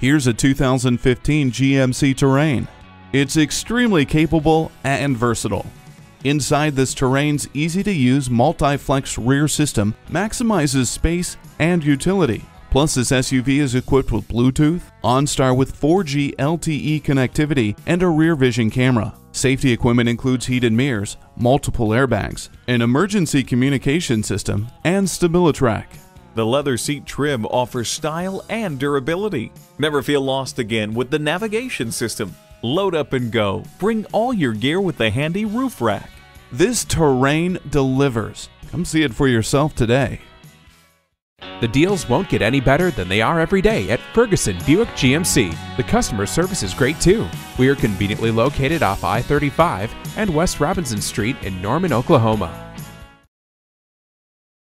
Here's a 2015 GMC Terrain. It's extremely capable and versatile. Inside this Terrain's easy-to-use multi-flex rear system maximizes space and utility. Plus, this SUV is equipped with Bluetooth, OnStar with 4G LTE connectivity, and a rear vision camera. Safety equipment includes heated mirrors, multiple airbags, an emergency communication system, and StabiliTrak. The leather seat trim offers style and durability. Never feel lost again with the navigation system. Load up and go. Bring all your gear with the handy roof rack. This Terrain delivers. Come see it for yourself today. The deals won't get any better than they are every day at Ferguson Buick GMC. The customer service is great too. We are conveniently located off I 35 and West Robinson Street in Norman, Oklahoma.